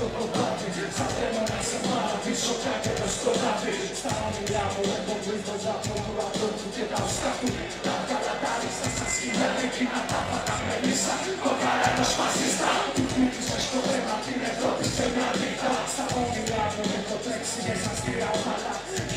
αυτό το μπάτι Σαν θέλω να σε μάθει, σοκάκερο στο λάδι Στα όνειρά μου έχω βρει το ζάπο του ανθρώπου και τα οστά του Τα καλατάρισα στα σκηνά, εκείνα τα παταμελίσσα Το καρένος φασίστα Του κούτης μες στο αίμα την Ευρώπη σε μια νύχτα Στα όνειρά μου έχω τρέξει μέσα στη ραουμαλά Κοίτα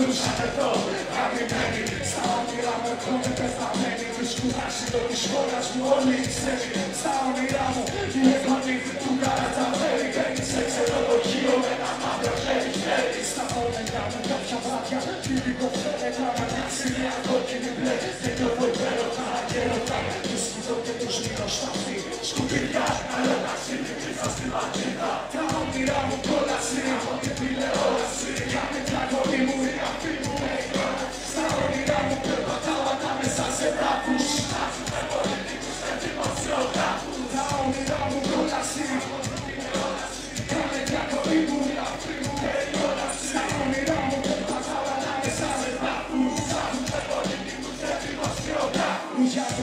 πυροβολούσαν εδώ Γαμημένοι, στα όνειρά μου έρχονται πεθαμένοι Μη σκουράσει το της χώρας μου όλοι οι ξένοι Στα όνειρά μου η εγγονή του καραταβέρι Μπαίνει σε ξενοδοχείο με ένα μαύρο χέρι χέρι Στα όνειρά μου κάποια βράδια Τύπικο φαίνεται αμαγιάσει μια κόκκινη μπλε Και νιώθω υπέροχα και ρωτά Τους κοιτώ και τους μείνω στα αυτή Σκουπίδια, αλλά να συνεχίσω στη μαγίδα Τα όνειρά μου κόλαση από την τηλεόραση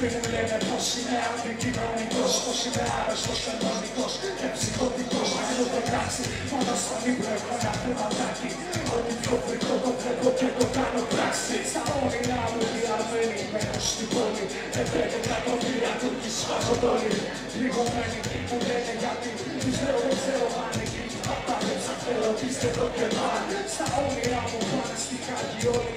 Οι γιατροί μου λένε πως είμαι αντικοινωνικός Πως είμαι άρρωστος, φαινονικός και ψυχοτικός Μα έχω πετάξει μόνο στον ύπνο έχω ένα θεματάκι Ό,τι πιο φρικό το τρέχω και το κάνω πράξη Στα όνειρά μου οι Αρμένοι μένουν στην πόλη Επέτω εκατομμύρια Τούρκοι σφαζοντόλοι Λιγωμένοι που λένε γιατί Τους λέω δεν ξέρω αν εκεί. Απάντησα θέλω πίστευτο και μάν Στα όνειρά μου πάνε στη Χάγη όλοι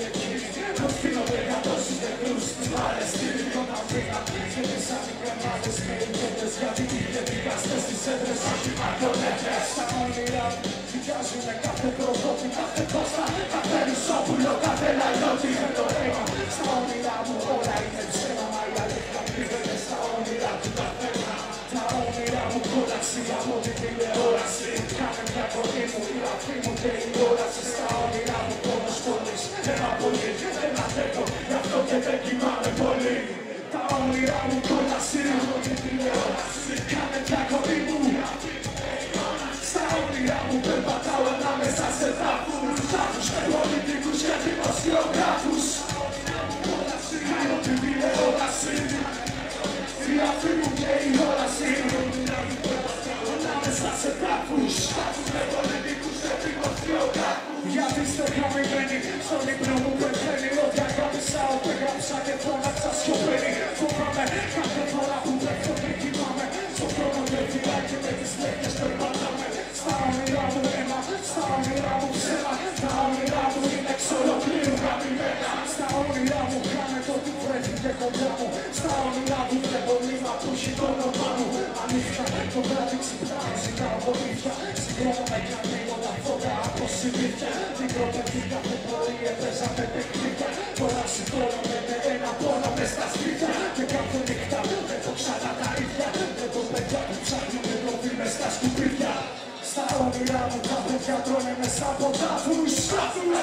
Στα όνειρά μου δικάζουνε κάθε προδότη, κάθε κόστα Κάθε ρησόπουλο, κάθε λαϊότη με το αίμα Στα όνειρά μου όλα είναι ψέμα Μα η αλήθεια κρύβεται στα όνειρά του καθένα Τα όνειρά μου κόλαξη από την τηλεόραση Κάνε μια κορή μου, η αφή μου και η όραση Στα όνειρά μου πόνος πόλης, ένα πολύ Δεν αντέχω, γι' αυτό και δεν κοιμάμαι πολύ Τα όνειρά μου κόλαξη από την τηλεόραση ανάμεσα σε τάφους Τάφους με πολιτικούς και δημοσιογράφους Κάνω την τηλεόραση Η αφή μου και η όραση Ανάμεσα σε τάφους Τάφους με πολιτικούς και δημοσιογράφους Γιατί στεγαμημένοι στον ύπνο μου πεθαίνει Ό,τι αγάπησα, ό,τι έγραψα και φώναξα όνειρά μου ψέμα Τα όνειρά μου είναι εξ ολοκλήρου γαμημένα Στα όνειρά μου κάνετε ό,τι βρέθηκε κοντά μου Στα όνειρά μου βλέπω νήμα που έχει το όνομά μου Ανοιχτά το βράδυ ξυπνάω, ζητάω βοήθεια Συγχρόνω για λίγο τα φώτα από συνήθεια Μικρό παιδί κάθε πρωί έπαιζα με παιχνίδια Τώρα σηκώνομαι με ένα πόνο μες στα σπίτια Και κάθε νύχτα έχω ξανά τα ίδια Έχω παιδιά που ψάχνουν με το μες στα σκουπίδια Στα όνειρά μου για τρώνε με σαμποτάζουν, στάθουνε